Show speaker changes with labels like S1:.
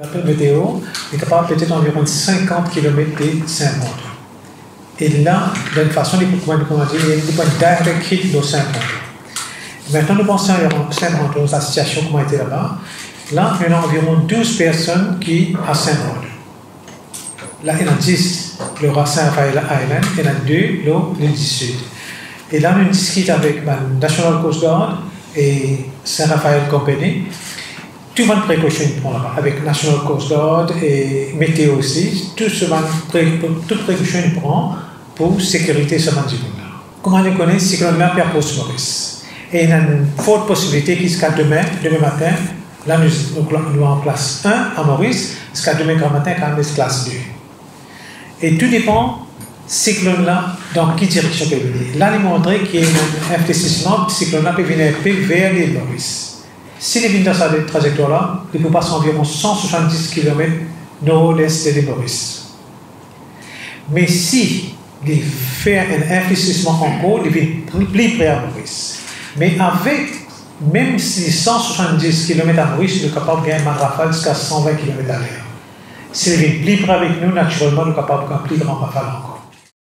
S1: L'appel météo est capable peut-être environ 50 km de Saint-Monde. Et là, d'une façon, il points direct de Saint-Monde. Maintenant, nous pensons à Saint-Monde, aux associations qui ont été là-bas. Là, il y a environ 12 personnes qui à Saint-Monde. Là, il y en a 10, le Saint-Raphaël Island, il y en a 2, l'île du Sud. Et là, on discute avec la National Coast Guard et Saint-Raphaël Company tout le précaution avec National Coast Guard et météo aussi, tout ce toute précaution prend pour sécurité ce là Comment on connaît, c'est que le Pierre Maurice. Et il y a une forte possibilité qu'à demain, demain matin, là nous, nous, en classe 1 à Maurice, jusqu'à demain matin, quand même classe 2. Et tout dépend cyclone là, dans quelle direction peut venir. Là, il montre qu'il y a un investissement, cyclone là peut venir vers l'île Maurice. Si les vient dans cette trajectoire-là, il peut passer environ 170 km nord-est de Maurice. Mais si il fait un investissement en cours, il devient plus près à Maurice. Mais avec, même si 170 km à Maurice, il est capable de gagner un rafale jusqu'à 120 km à l'heure. S'il vient plus près avec nous, naturellement, il est capable de gagner un plus grand rafale encore.